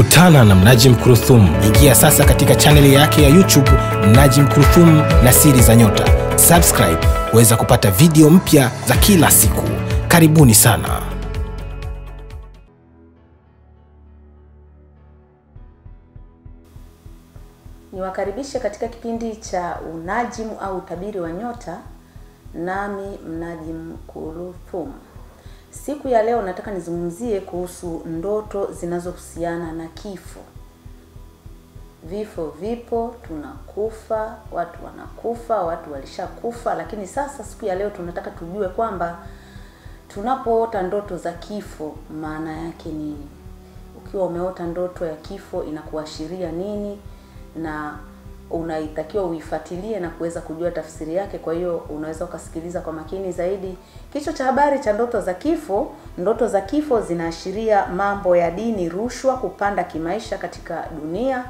Kutana na Najim Kurthum. Ingia sasa katika chaneli yake ya YouTube Najim Kurthum na siri za nyota. Subscribe kuweza kupata video mpya za kila siku. Karibuni sana. Niwakaribishe katika kipindi cha unajimu au utabiri wa nyota, nami Mnajimu Kurthum. Siku ya leo nataka nizungumzie kuhusu ndoto zinazohusiana na kifo. Vifo vipo, tunakufa, watu wanakufa, watu walishakufa, lakini sasa siku ya leo tunataka tujue kwamba tunapoota ndoto za kifo maana yake nini? Ukiwa umeota ndoto ya kifo inakuashiria nini? na unaitakiwa uifuatilie na kuweza kujua tafsiri yake. Kwa hiyo unaweza ukasikiliza kwa makini zaidi. Kichwa cha habari cha ndoto za kifo. Ndoto za kifo zinaashiria mambo ya dini, rushwa, kupanda kimaisha katika dunia,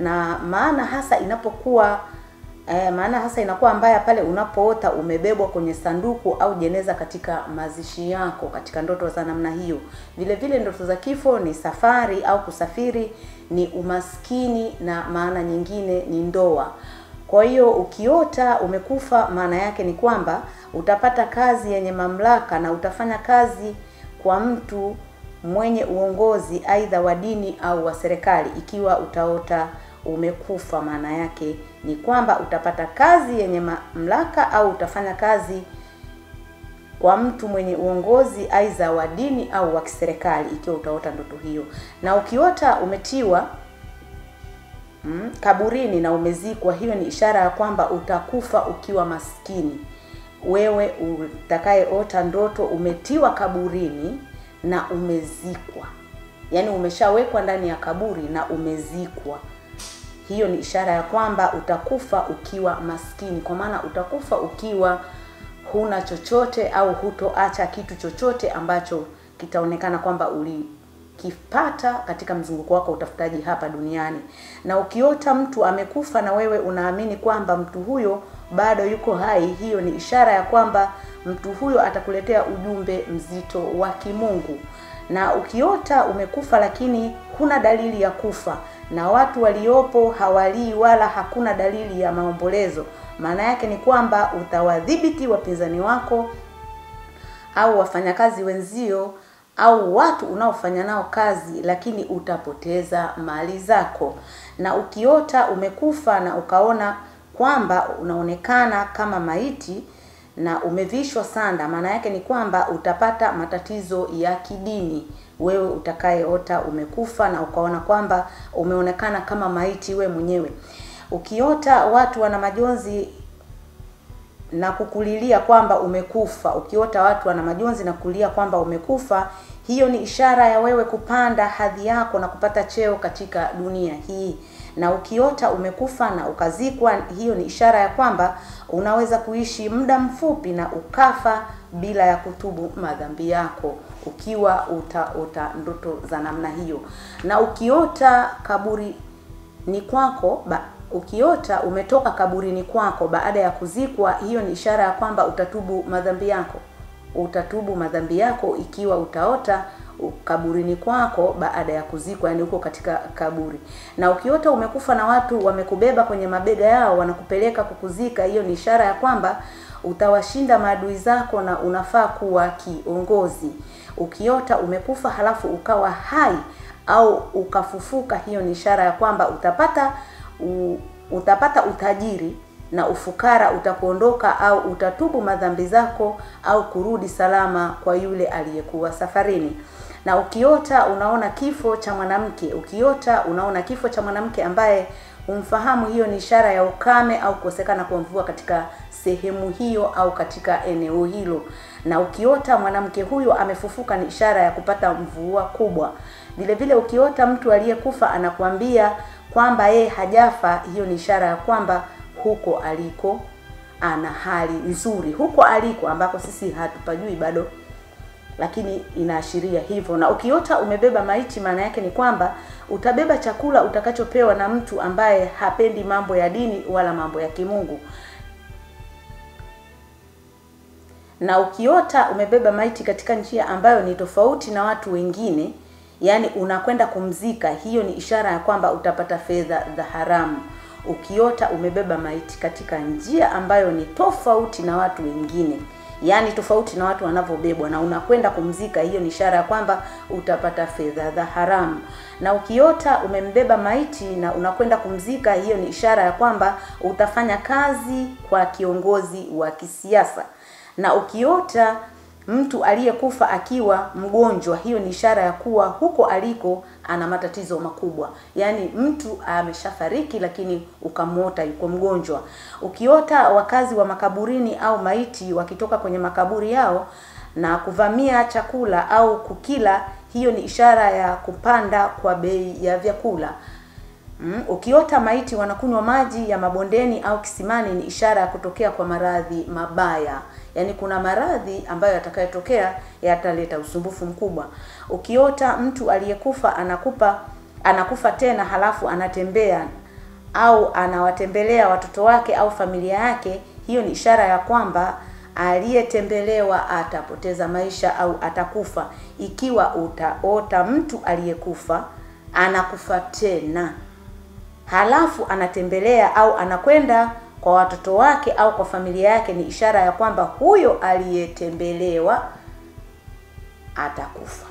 na maana hasa inapokuwa eh, maana hasa inakuwa mbaya pale unapoota umebebwa kwenye sanduku au jeneza katika mazishi yako, katika ndoto za namna hiyo. Vile vile ndoto za kifo ni safari au kusafiri, ni umaskini na maana nyingine ni ndoa. Kwa hiyo ukiota umekufa, maana yake ni kwamba utapata kazi yenye mamlaka na utafanya kazi kwa mtu mwenye uongozi, aidha wa dini au wa serikali. Ikiwa utaota umekufa, maana yake ni kwamba utapata kazi yenye mamlaka au utafanya kazi kwa mtu mwenye uongozi aidha wa dini au wa kiserikali, ikiwa utaota ndoto hiyo. Na ukiota umetiwa mm, kaburini na umezikwa, hiyo ni ishara ya kwamba utakufa ukiwa maskini. Wewe utakayeota ndoto umetiwa kaburini na umezikwa, yaani umeshawekwa ndani ya kaburi na umezikwa hiyo ni ishara ya kwamba utakufa ukiwa maskini, kwa maana utakufa ukiwa huna chochote au hutoacha kitu chochote ambacho kitaonekana kwamba ulikipata katika mzunguko wako utafutaji hapa duniani. Na ukiota mtu amekufa na wewe unaamini kwamba mtu huyo bado yuko hai, hiyo ni ishara ya kwamba mtu huyo atakuletea ujumbe mzito wa kimungu. Na ukiota umekufa lakini huna dalili ya kufa na watu waliopo hawalii wala hakuna dalili ya maombolezo, maana yake ni kwamba utawadhibiti wapinzani wako au wafanyakazi wenzio au watu unaofanya nao kazi, lakini utapoteza mali zako. Na ukiota umekufa na ukaona kwamba unaonekana kama maiti na umevishwa sanda, maana yake ni kwamba utapata matatizo ya kidini wewe utakayeota umekufa na ukaona kwamba umeonekana kama maiti we mwenyewe. Ukiota watu wana majonzi na kukulilia kwamba umekufa, ukiota watu wana majonzi na kulia kwamba umekufa, hiyo ni ishara ya wewe kupanda hadhi yako na kupata cheo katika dunia hii. Na ukiota umekufa na ukazikwa, hiyo ni ishara ya kwamba unaweza kuishi muda mfupi na ukafa bila ya kutubu madhambi yako ukiwa utaota ndoto za namna hiyo. Na ukiota kaburi ni kwako ba, ukiota umetoka kaburini kwako baada ya kuzikwa, hiyo ni ishara ya kwamba utatubu madhambi yako, utatubu madhambi yako ikiwa utaota kaburini kwako baada ya kuzikwa, yani uko katika kaburi. Na ukiota umekufa na watu wamekubeba kwenye mabega yao wanakupeleka kukuzika, hiyo ni ishara ya kwamba utawashinda maadui zako na unafaa kuwa kiongozi. Ukiota umekufa halafu ukawa hai au ukafufuka, hiyo ni ishara ya kwamba utapata u, utapata utajiri na ufukara utakuondoka, au utatubu madhambi zako au kurudi salama kwa yule aliyekuwa safarini. Na ukiota unaona kifo cha mwanamke, ukiota unaona kifo cha mwanamke ambaye umfahamu, hiyo ni ishara ya ukame au kukosekana kwa mvua katika sehemu hiyo au katika eneo hilo. Na ukiota mwanamke huyo amefufuka, ni ishara ya kupata mvua kubwa. Vile vile ukiota mtu aliyekufa anakuambia kwamba yeye hajafa, hiyo ni ishara ya kwamba huko aliko ana hali nzuri, huko aliko ambako sisi hatupajui bado lakini inaashiria hivyo. Na ukiota umebeba maiti, maana yake ni kwamba utabeba chakula utakachopewa na mtu ambaye hapendi mambo ya dini wala mambo ya kimungu. Na ukiota umebeba maiti katika njia ambayo ni tofauti na watu wengine, yaani unakwenda kumzika, hiyo ni ishara ya kwamba utapata fedha za haramu. Ukiota umebeba maiti katika njia ambayo ni tofauti na watu wengine, yaani tofauti na watu wanavyobebwa, na unakwenda kumzika, hiyo ni ishara ya kwamba utapata fedha za haramu. Na ukiota umembeba maiti na unakwenda kumzika, hiyo ni ishara ya kwamba utafanya kazi kwa kiongozi wa kisiasa. Na ukiota mtu aliyekufa akiwa mgonjwa, hiyo ni ishara ya kuwa huko aliko ana matatizo makubwa, yaani mtu ameshafariki lakini ukamwota yuko mgonjwa. Ukiota wakazi wa makaburini au maiti wakitoka kwenye makaburi yao na kuvamia chakula au kukila, hiyo ni ishara ya kupanda kwa bei ya vyakula. Mm, ukiota maiti wanakunywa maji ya mabondeni au kisimani ni ishara ya kutokea kwa maradhi mabaya. Yaani kuna maradhi ambayo yatakayotokea yataleta usumbufu mkubwa. Ukiota mtu aliyekufa anakupa anakufa tena halafu anatembea au anawatembelea watoto wake au familia yake, hiyo ni ishara ya kwamba aliyetembelewa atapoteza maisha au atakufa. Ikiwa utaota mtu aliyekufa anakufa tena halafu anatembelea au anakwenda kwa watoto wake au kwa familia yake, ni ishara ya kwamba huyo aliyetembelewa atakufa.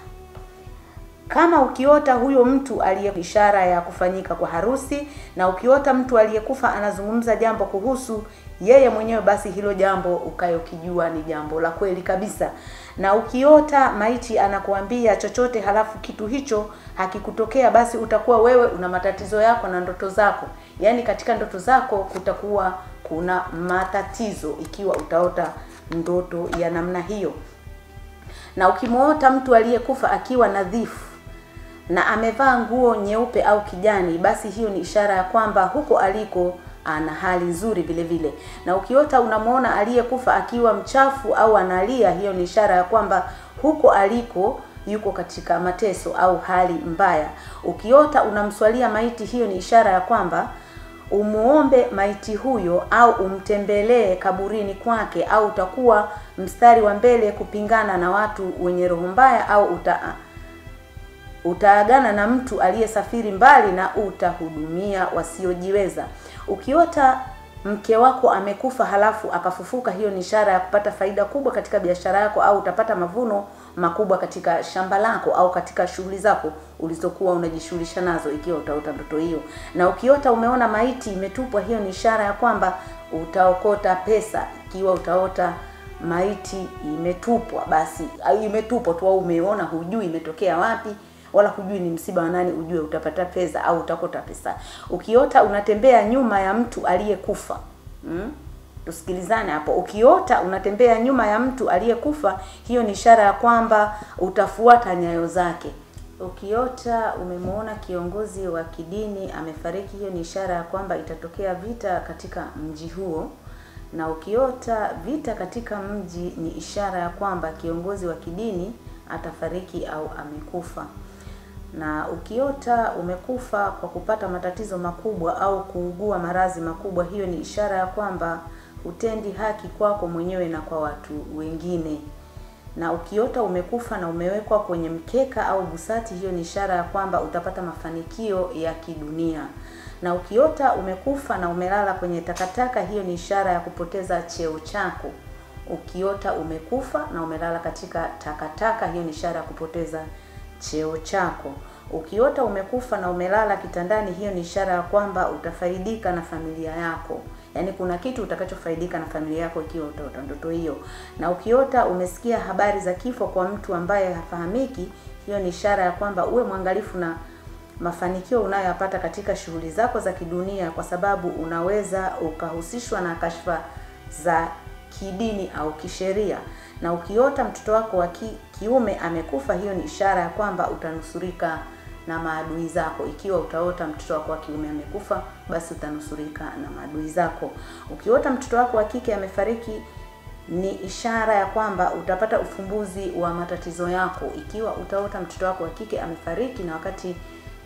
Kama ukiota huyo mtu aliye, ishara ya kufanyika kwa harusi, na ukiota mtu aliyekufa anazungumza jambo kuhusu yeye mwenyewe, basi hilo jambo ukayokijua ni jambo la kweli kabisa. Na ukiota maiti anakuambia chochote halafu kitu hicho hakikutokea, basi utakuwa wewe una matatizo yako na ndoto zako, yaani katika ndoto zako kutakuwa kuna matatizo ikiwa utaota ndoto ya namna hiyo. Na ukimwota mtu aliyekufa akiwa nadhifu na amevaa nguo nyeupe au kijani, basi hiyo ni ishara ya kwamba huko aliko ana hali nzuri vile vile. Na ukiota unamwona aliyekufa akiwa mchafu au analia, hiyo ni ishara ya kwamba huko aliko yuko katika mateso au hali mbaya. Ukiota unamswalia maiti, hiyo ni ishara ya kwamba umuombe maiti huyo au umtembelee kaburini kwake, au utakuwa mstari wa mbele kupingana na watu wenye roho mbaya, au uta utaagana na mtu aliyesafiri mbali na utahudumia wasiojiweza. Ukiota mke wako amekufa halafu akafufuka, hiyo ni ishara ya kupata faida kubwa katika biashara yako, au utapata mavuno makubwa katika shamba lako au katika shughuli zako ulizokuwa unajishughulisha nazo, ikiwa utaota ndoto hiyo. Na ukiota umeona maiti imetupwa, hiyo ni ishara ya kwamba utaokota pesa. Ikiwa utaota maiti imetupwa, basi imetupwa tu au umeona, hujui imetokea wapi wala hujui ni msiba wa nani, ujue utapata pesa au utakota pesa. Ukiota unatembea nyuma ya mtu aliyekufa mm? Tusikilizane hapo. Ukiota unatembea nyuma ya mtu aliyekufa, hiyo ni ishara ya kwamba utafuata nyayo zake. Ukiota umemwona kiongozi wa kidini amefariki, hiyo ni ishara ya kwamba itatokea vita katika mji huo. Na ukiota vita katika mji, ni ishara ya kwamba kiongozi wa kidini atafariki au amekufa. Na ukiota umekufa kwa kupata matatizo makubwa au kuugua maradhi makubwa, hiyo ni ishara ya kwamba hutendi haki kwako mwenyewe na kwa watu wengine. Na ukiota umekufa na umewekwa kwenye mkeka au busati, hiyo ni ishara ya kwamba utapata mafanikio ya kidunia. Na ukiota umekufa na umelala kwenye takataka, hiyo ni ishara ya kupoteza cheo chako. Ukiota umekufa na umelala katika takataka, hiyo ni ishara ya kupoteza cheo chako. Ukiota umekufa na umelala kitandani, hiyo ni ishara ya kwamba utafaidika na familia yako, yaani kuna kitu utakachofaidika na familia yako ikiwa utaota ndoto hiyo. Na ukiota umesikia habari za kifo kwa mtu ambaye hafahamiki, hiyo ni ishara ya kwamba uwe mwangalifu na mafanikio unayoyapata katika shughuli zako za kidunia, kwa sababu unaweza ukahusishwa na kashfa za kidini au kisheria. Na ukiota mtoto wako wa ki, kiume amekufa, hiyo ni ishara ya kwamba utanusurika na maadui zako. Ikiwa utaota mtoto wako wa kiume amekufa, basi utanusurika na maadui zako. Ukiota mtoto wako wa kike amefariki, ni ishara ya kwamba utapata ufumbuzi wa matatizo yako. Ikiwa utaota mtoto wako wa kike amefariki na wakati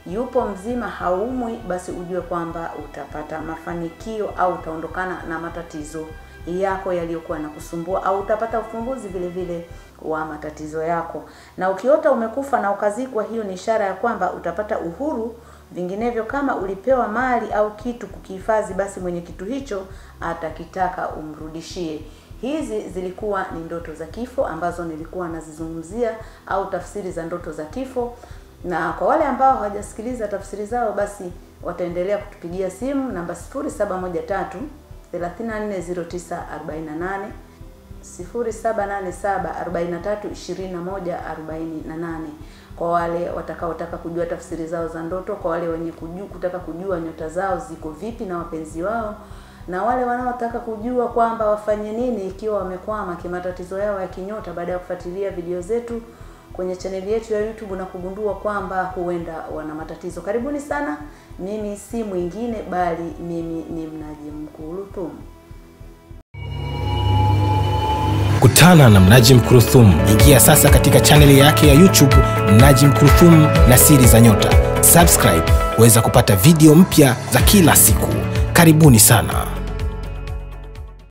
yupo mzima haumwi, basi ujue kwamba utapata mafanikio au utaondokana na matatizo yako yaliyokuwa na kusumbua au utapata ufumbuzi vile vile wa matatizo yako. Na ukiota umekufa na ukazikwa, hiyo ni ishara ya kwamba utapata uhuru. Vinginevyo, kama ulipewa mali au kitu kukihifadhi, basi mwenye kitu hicho atakitaka umrudishie. Hizi zilikuwa ni ndoto za kifo ambazo nilikuwa nazizungumzia au tafsiri za ndoto za kifo, na kwa wale ambao hawajasikiliza tafsiri zao, basi wataendelea kutupigia simu namba 0713 340948 0787432148 kwa wale watakaotaka kujua tafsiri zao za ndoto, kwa wale wenye kujua, kutaka kujua nyota zao ziko vipi na wapenzi wao, na wale wanaotaka kujua kwamba wafanye nini ikiwa wamekwama kimatatizo yao ya kinyota, baada ya kufuatilia video zetu kwenye chaneli yetu ya YouTube na kugundua kwamba huenda wana matatizo. Karibuni sana. Mimi si mwingine bali mimi ni Mnaji Mkuruthum. Kutana na Mnaji Mkuruthum, Ingia sasa katika chaneli yake ya YouTube Mnaji Mkuruthum na siri za nyota. Subscribe uweza kupata video mpya za kila siku. Karibuni sana.